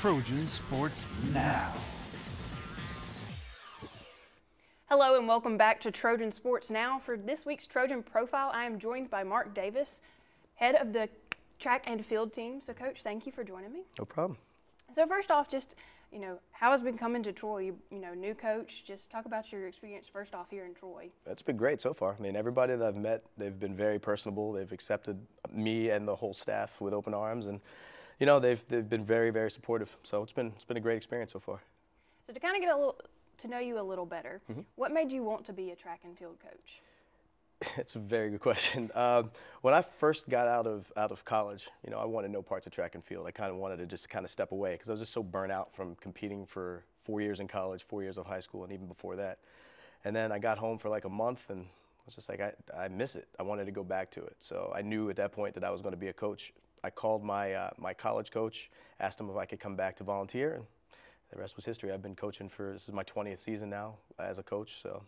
Trojan Sports Now. Hello and welcome back to Trojan Sports Now. For this week's Trojan Profile, I am joined by Marc Davis, head of the track and field team. So, Coach, thank you for joining me. No problem. So, first off, just you know, how has been coming to Troy? You, you know, new coach. Just talk about your experience first off here in Troy. It's been great so far. I mean, everybody that I've met, they've been very personable. They've accepted me and the whole staff with open arms, and you know, they've they've been very very supportive. So it's been it's been a great experience so far. So to kind of get a little to know you a little better, mm-hmm. what made you want to be a track and field coach? It's a very good question. Um, when I first got out of out of college, you know, I wanted no parts of track and field. I kind of wanted to just kind of step away because I was just so burnt out from competing for four years in college, four years of high school, and even before that. And then I got home for like a month and was just like, I, I miss it. I wanted to go back to it. So I knew at that point that I was going to be a coach. I called my uh, my college coach, asked him if I could come back to volunteer, and the rest was history. I've been coaching for this is my 20th season now as a coach, so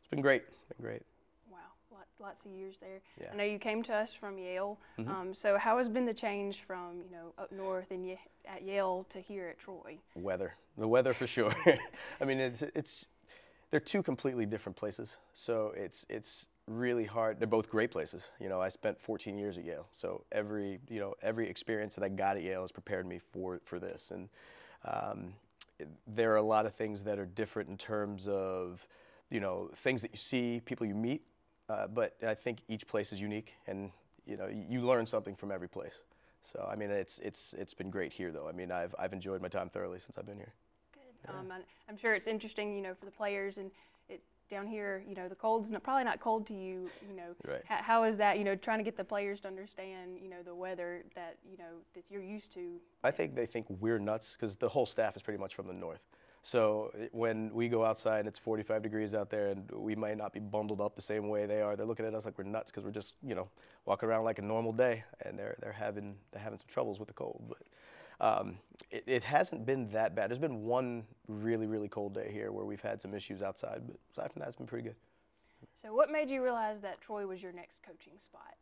it's been great. Been great Wow, lots of years there. Yeah. I know you came to us from Yale. Mm-hmm. Um, so how has been the change from you know up north and Ye- at Yale to here at Troy? Weather, the weather for sure. I mean, it's it's they're two completely different places. So it's it's really hard. They're both great places. You know, I spent 14 years at Yale, so every you know every experience that I got at Yale has prepared me for for this. And um, there are a lot of things that are different in terms of you know things that you see, people you meet, uh, but I think each place is unique, and you know you learn something from every place. So I mean, it's it's it's been great here, though. I mean, I've I've enjoyed my time thoroughly since I've been here. Good. Yeah. Um, I'm sure it's interesting, you know, for the players and down here. You know, the cold's not, probably not cold to you. You know, right. how, how is that? You know, trying to get the players to understand, you know, the weather that you know that you're used to. I think they think we're nuts because the whole staff is pretty much from the north. So eh, when we go outside and it's 45 degrees out there and we might not be bundled up the same way they are, they're looking at us like we're nuts because we're just, you know, walking around like a normal day and they're, they're, having, they're having some troubles with the cold. But um, it, it, hasn't been that bad. There's been one really, really cold day here where we've had some issues outside, but aside from that, it's been pretty good. So what made you realize that Troy was your next coaching spot?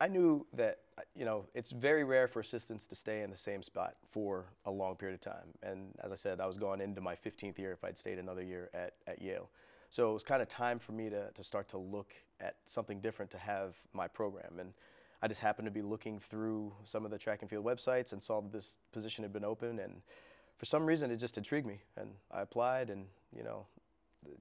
I knew that you know it's very rare for assistants to stay in the same spot for a long period of time. And as I said, I was going into my 15th year if I'd stayed another year at, at Yale. So it was kind of time for me to, to start to look at something different to have my program. And I just happened to be looking through some of the track and field websites and saw that this position had been open. And for some reason, it just intrigued me. And I applied and, you know,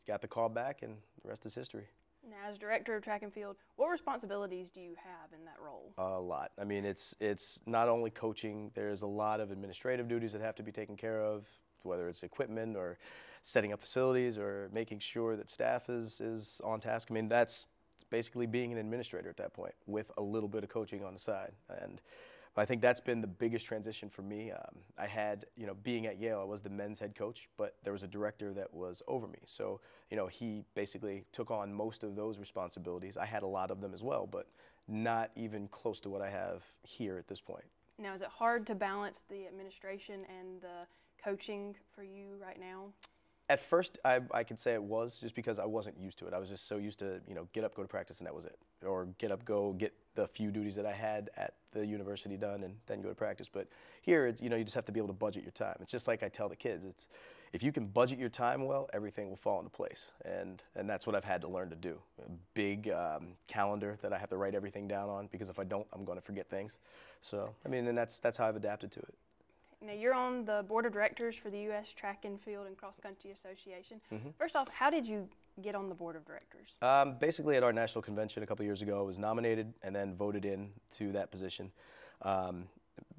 got the call back, and the rest is history. Now, as director of track and field, what responsibilities do you have in that role? A lot. I mean, it's it's not only coaching. There's a lot of administrative duties that have to be taken care of, whether it's equipment or setting up facilities or making sure that staff is is on task. I mean, that's basically being an administrator at that point with a little bit of coaching on the side. And I think that's been the biggest transition for me. Um, I had, you know, being at Yale, I was the men's head coach, but there was a director that was over me. So, you know, he basically took on most of those responsibilities. I had a lot of them as well, but not even close to what I have here at this point. Now, is it hard to balance the administration and the coaching for you right now? At first, I, I could say it was just because I wasn't used to it. I was just so used to, you know, get up, go to practice, and that was it. Or get up, go, get the few duties that I had at the university done, and then go to practice. But here, you know, you just have to be able to budget your time. It's just like I tell the kids. It's if you can budget your time well, everything will fall into place. And and that's what I've had to learn to do. A big um, calendar that I have to write everything down on because if I don't, I'm going to forget things. So I mean, and that's that's how I've adapted to it. Now, you're on the board of directors for the U.S. Track and Field and Cross Country Association. Mm-hmm. First off, how did you get on the board of directors? Um, basically, at our national convention a couple years ago, I was nominated and then voted in to that position. Um,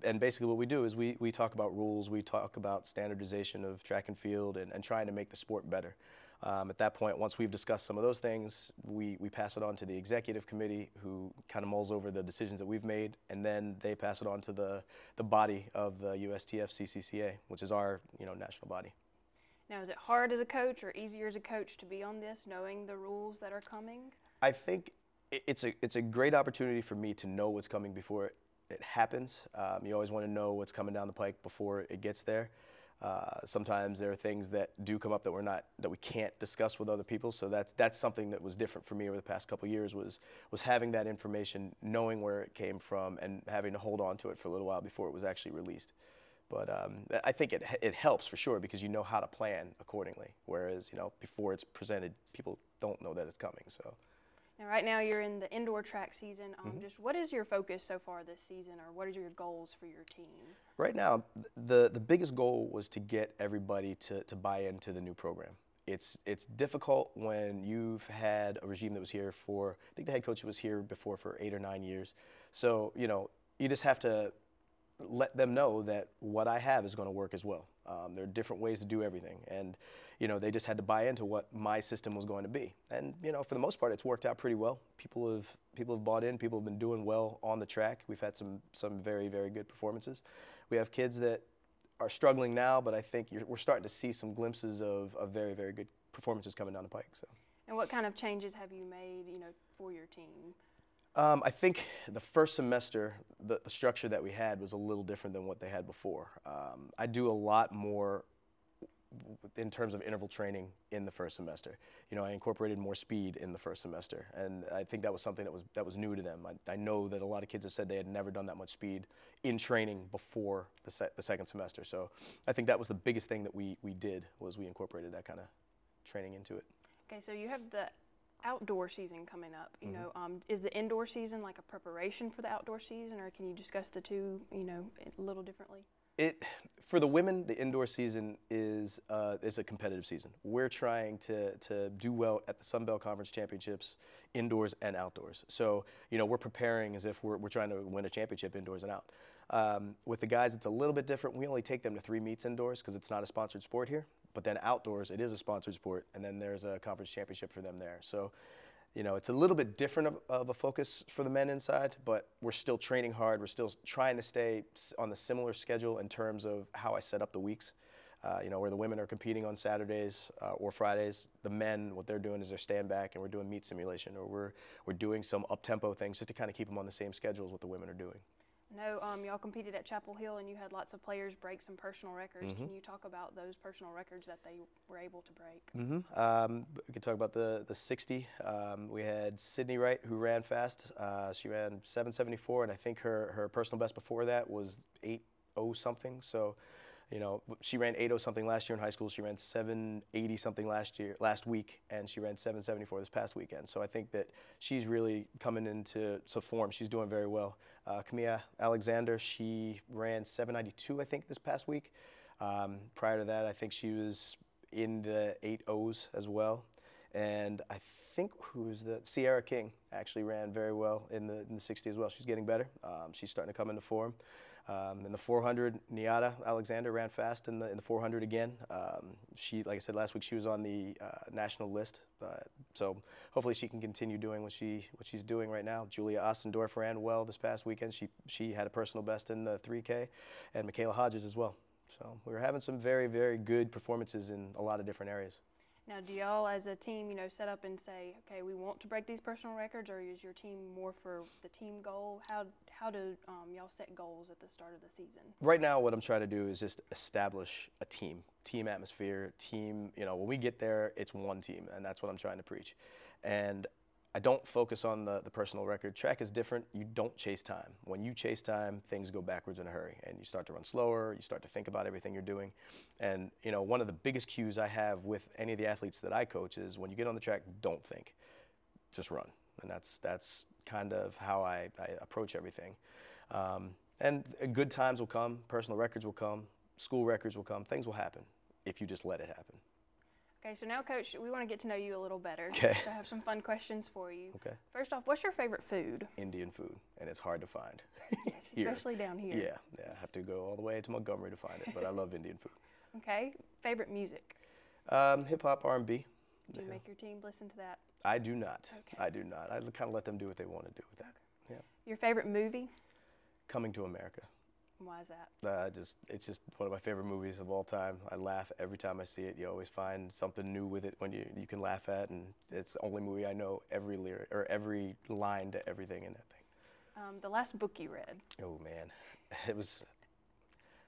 and basically, what we do is we, we talk about rules, we talk about standardization of track and field, and, and trying to make the sport better. Um, at that point, once we've discussed some of those things, we, we pass it on to the executive committee who kind of mulls over the decisions that we've made, and then they pass it on to the, the body of the USTF CCCA, which is our you know, national body. Now, is it hard as a coach or easier as a coach to be on this, knowing the rules that are coming? I think it's a, it's a great opportunity for me to know what's coming before it, it happens. Um, you always want to know what's coming down the pike before it gets there. Uh, sometimes there are things that do come up that we're not that we can't discuss with other people. So that's that's something that was different for me over the past couple years was was having that information, knowing where it came from, and having to hold on to it for a little while before it was actually released. But um, I think it it helps for sure because you know how to plan accordingly. Whereas you know before it's presented, people don't know that it's coming. So. Now, right now you're in the indoor track season. Um, Just what is your focus so far this season, or what are your goals for your team? Right now, the the biggest goal was to get everybody to, to buy into the new program. It's it's difficult when you've had a regime that was here for I think the head coach was here before for eight or nine years. So you know you just have to let them know that what I have is going to work as well. Um, there are different ways to do everything, and you know they just had to buy into what my system was going to be. And you know for the most part, it's worked out pretty well. People have people have bought in. People have been doing well on the track. We've had some some very very good performances. We have kids that are struggling now, but I think we're starting to see some glimpses of, of very very good performances coming down the pike. So. And what kind of changes have you made, you know, for your team? Um, I think the first semester, the, the structure that we had was a little different than what they had before. Um, I do a lot more in terms of interval training in the first semester. You know, I incorporated more speed in the first semester, and I think that was something that was that was new to them. I, I know that a lot of kids have said they had never done that much speed in training before the, se- the second semester. So I think that was the biggest thing that we we did was we incorporated that kind of training into it. Okay, so you have the outdoor season coming up. You Mm-hmm. know, um, is the indoor season like a preparation for the outdoor season, or can you discuss the two, you know, a little differently? it for the women the indoor season is uh, is a competitive season we're trying to to do well at the sun belt conference championships indoors and outdoors so you know we're preparing as if we're, we're trying to win a championship indoors and out um, with the guys it's a little bit different we only take them to three meets indoors because it's not a sponsored sport here but then outdoors it is a sponsored sport and then there's a conference championship for them there so you know, it's a little bit different of, of, a focus for the men inside, but we're still training hard. We're still trying to stay on the similar schedule in terms of how I set up the weeks. Uh, you know, where the women are competing on Saturdays uh, or Fridays, the men, what they're doing is they're stand back and we're doing meet simulation, or we're we're doing some up tempo things just to kind of keep them on the same schedule as what the women are doing. Know um, y'all competed at Chapel Hill and you had lots of players break some personal records. Mm-hmm. Can you talk about those personal records that they were able to break? Mm-hmm. Um, we could talk about the the 60. Um, we had Sydney Wright who ran fast. Uh, she ran 774, and I think her her personal best before that was 80 something. So, you know, she ran 80 something last year in high school. She ran 780 something last year, last week, and she ran 774 this past weekend. So I think that she's really coming into to form. She's doing very well. Uh, Camilla Alexander, she ran 792, I think, this past week. Um, prior to that, I think she was in the eight O's as well. And I think who's the Sierra King actually ran very well in the in the 60 as well. She's getting better. Um, she's starting to come into form. Um, in the 400, Niata Alexander ran fast in the in the 400 again. Um, she, like I said last week, she was on the uh, national list. Uh, so hopefully she can continue doing what she what she's doing right now. Julia Ostendorf ran well this past weekend. She she had a personal best in the 3K, and Michaela Hodges as well. So we were having some very very good performances in a lot of different areas. Now, do y'all as a team, you know, set up and say, okay, we want to break these personal records, or is your team more for the team goal? How how do um, y'all set goals at the start of the season? Right now, what I'm trying to do is just establish a team, team atmosphere, team. You know, when we get there, it's one team, and that's what I'm trying to preach. And I don't focus on the, the personal record. Track is different. You don't chase time. When you chase time, things go backwards in a hurry, and you start to run slower. You start to think about everything you're doing. And you know, one of the biggest cues I have with any of the athletes that I coach is when you get on the track, don't think, just run. And that's that's kind of how I, I approach everything. Um, and good times will come. Personal records will come. School records will come. Things will happen if you just let it happen. Okay, so now, Coach, we want to get to know you a little better. Okay. So I have some fun questions for you. Okay. First off, what's your favorite food? Indian food, and it's hard to find. Yes, especially down here. Yeah, yeah. I have to go all the way to Montgomery to find it, but I love Indian food. Okay. Favorite music? Um, hip hop, R&B. Do you make your team listen to that? I do not. Okay. I do not. I kind of let them do what they want to do with that. Yeah. Your favorite movie? Coming to America. Why is that? Uh, just it's just one of my favorite movies of all time. I laugh every time I see it. You always find something new with it when you you can laugh at, and it's the only movie I know every lyric or every line to everything in that thing. Um, the last book you read? Oh man, it was.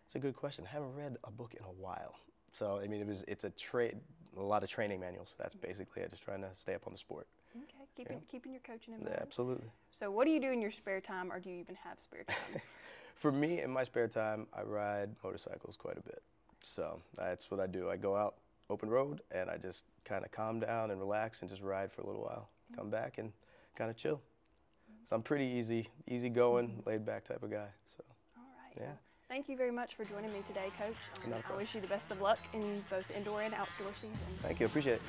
It's a good question. I haven't read a book in a while, so I mean, it was it's a trade, a lot of training manuals. That's basically it. Just trying to stay up on the sport. Okay. keeping Yeah. keeping your coaching in Yeah, mind. absolutely. So, what do you do in your spare time, or do you even have spare time? For me, in my spare time, I ride motorcycles quite a bit. So that's what I do. I go out open road and I just kind of calm down and relax and just ride for a little while. Come back and kind of chill. So I'm pretty easy, easy going, laid back type of guy. So All right. Yeah. thank you very much for joining me today, Coach. Um, I wish you the best of luck in both indoor and outdoor season. thank you, appreciate it.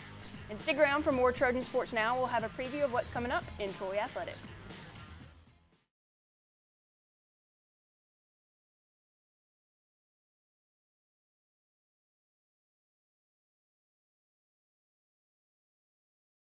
And stick around for more Trojan Sports Now. We'll have a preview of what's coming up in Troy Athletics.